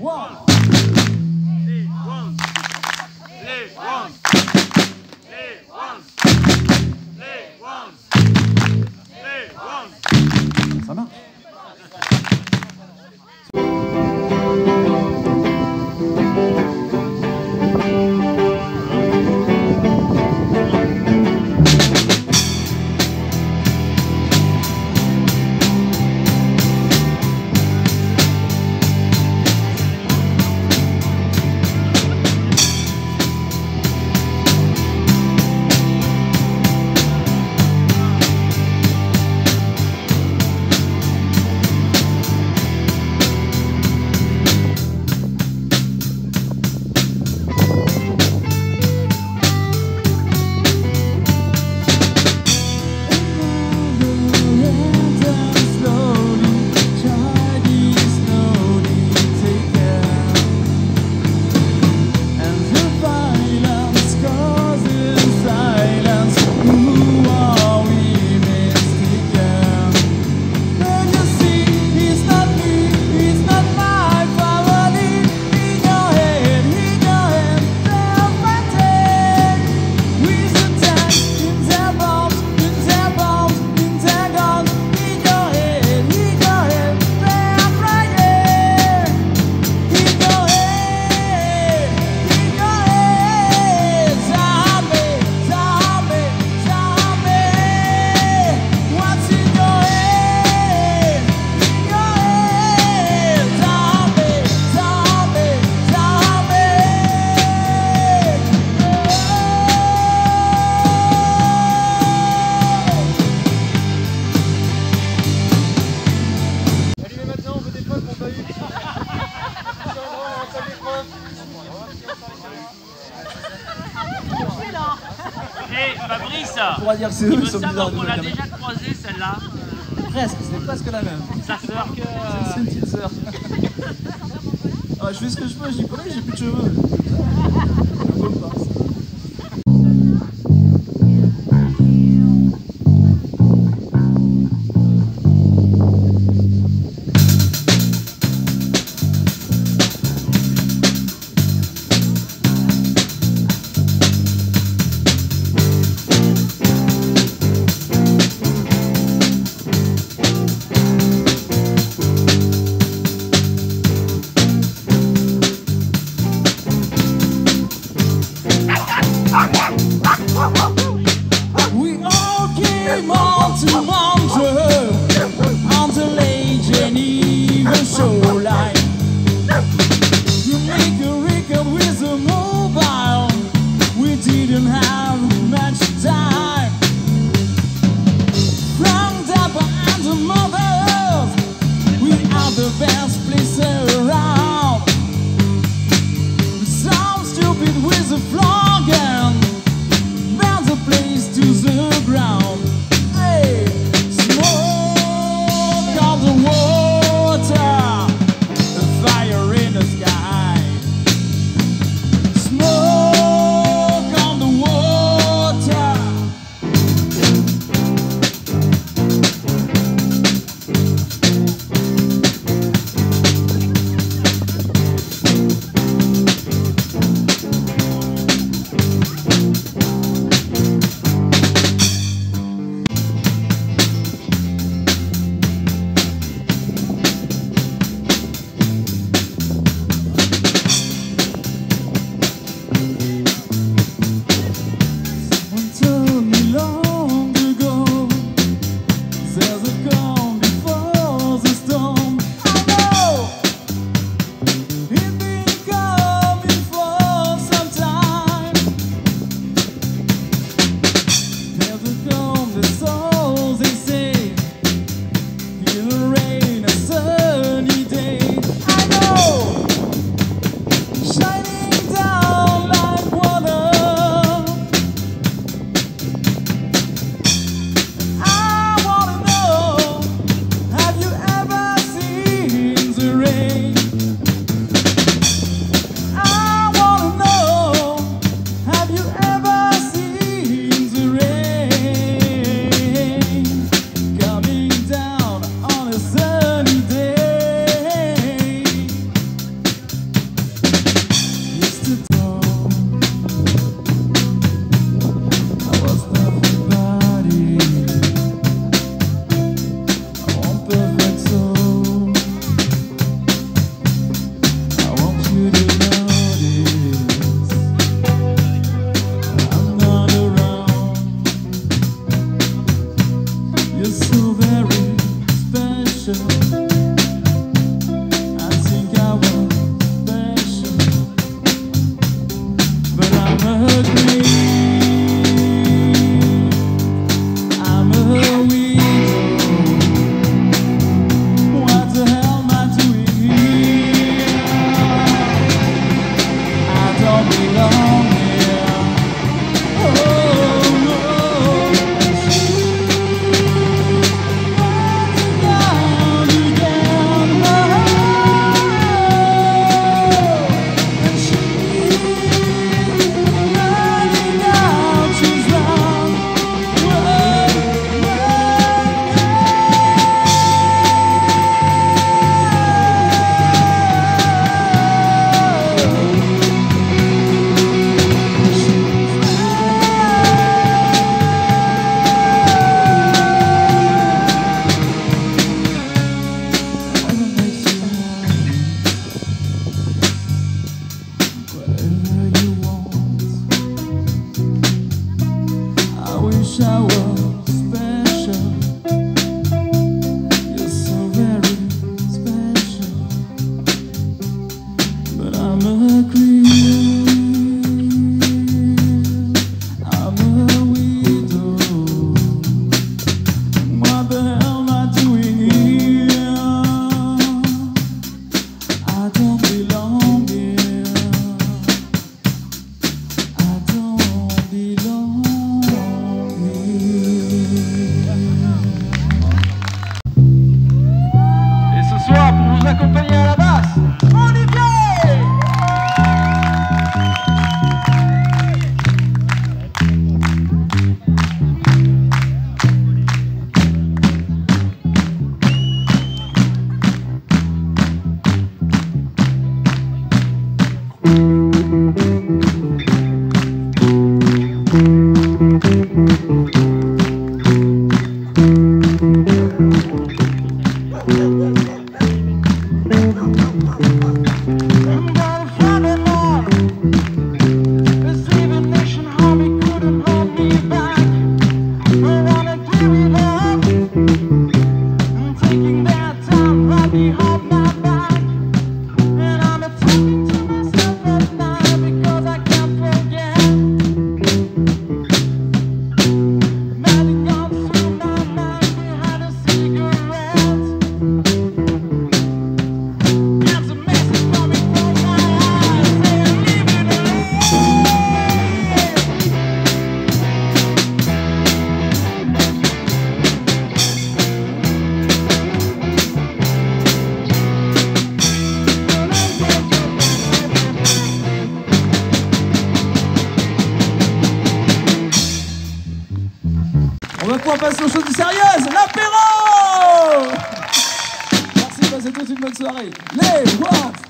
One. On pourra dire que c'est eux qui sont bizarres de qu'on la déjà croisée celle-là. Presque, c'est presque la même. Sa sœur que. C'est une petite sœur. Ah, je fais ce que je peux, j'y connais, j'ai plus de cheveux. Je peux pas. I'm want passe aux choses sérieuses. L'apéro Merci, passez tous une bonne soirée. Les what